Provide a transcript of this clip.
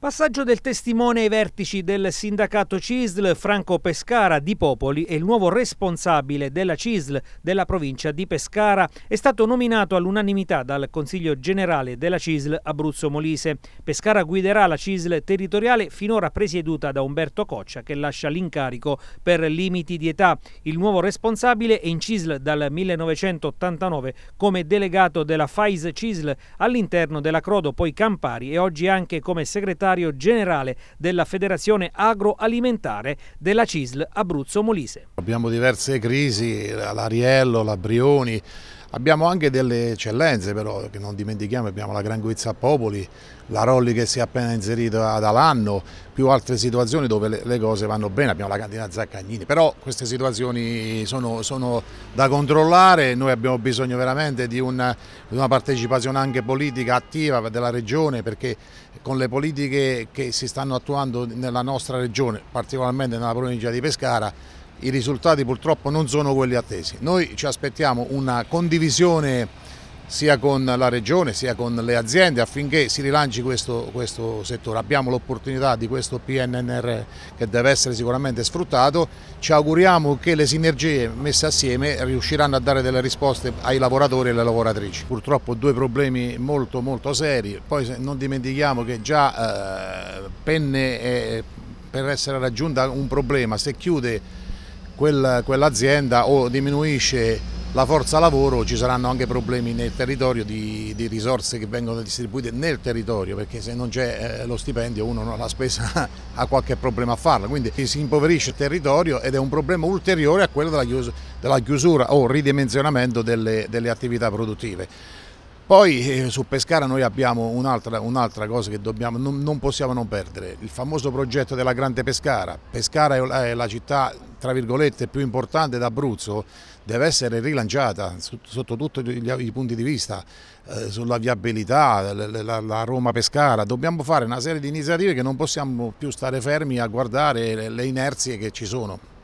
Passaggio del testimone ai vertici del sindacato CISL, Franco Pescara di Popoli e il nuovo responsabile della CISL della provincia di Pescara è stato nominato all'unanimità dal Consiglio generale della CISL Abruzzo Molise. Pescara guiderà la CISL territoriale finora presieduta da Umberto Coccia che lascia l'incarico per limiti di età. Il nuovo responsabile è in CISL dal 1989 come delegato della FAIS CISL all'interno della Crodo, poi Campari e oggi anche come segretario segretario generale della Federazione Agroalimentare della CISL Abruzzo Molise. Abbiamo diverse crisi, l'Ariello, la Brioni, Abbiamo anche delle eccellenze però, che non dimentichiamo, abbiamo la Gran Guizza a Popoli, la Rolli che si è appena inserita dall'anno, più altre situazioni dove le, cose vanno bene, abbiamo la cantina Zaccagnini, però queste situazioni sono, sono da controllare, noi abbiamo bisogno veramente di una, di una partecipazione anche politica attiva della regione perché con le politiche che si stanno attuando nella nostra regione, particolarmente nella provincia di Pescara, i risultati purtroppo non sono quelli attesi. Noi ci aspettiamo una condivisione sia con la regione sia con le aziende affinché si rilanci questo, questo settore. Abbiamo l'opportunità di questo PNNR che deve essere sicuramente sfruttato, ci auguriamo che le sinergie messe assieme riusciranno a dare delle risposte ai lavoratori e alle lavoratrici. Purtroppo due problemi molto molto seri, poi non dimentichiamo che già eh, Penne è, per essere raggiunta un problema, se chiude quel, quell'azienda o diminuisce la forza lavoro ci saranno anche problemi nel territorio di, di risorse che vengono distribuite nel territorio perché se non c'è eh, lo stipendio uno non ha spesa ha qualche problema a farlo quindi si impoverisce il territorio ed è un problema ulteriore a quello della chiusura, della chiusura o ridimensionamento delle, delle attività produttive. Poi eh, su Pescara noi abbiamo un'altra un cosa che dobbiamo, non, non, possiamo non perdere, il famoso progetto della Grande Pescara. Pescara è la città tra virgolette più importante d'Abruzzo, deve essere rilanciata sotto, tutti i punti di vista, eh, sulla viabilità, la, la, la Roma-Pescara. Dobbiamo fare una serie di iniziative che non possiamo più stare fermi a guardare le, le inerzie che ci sono.